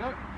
Nope.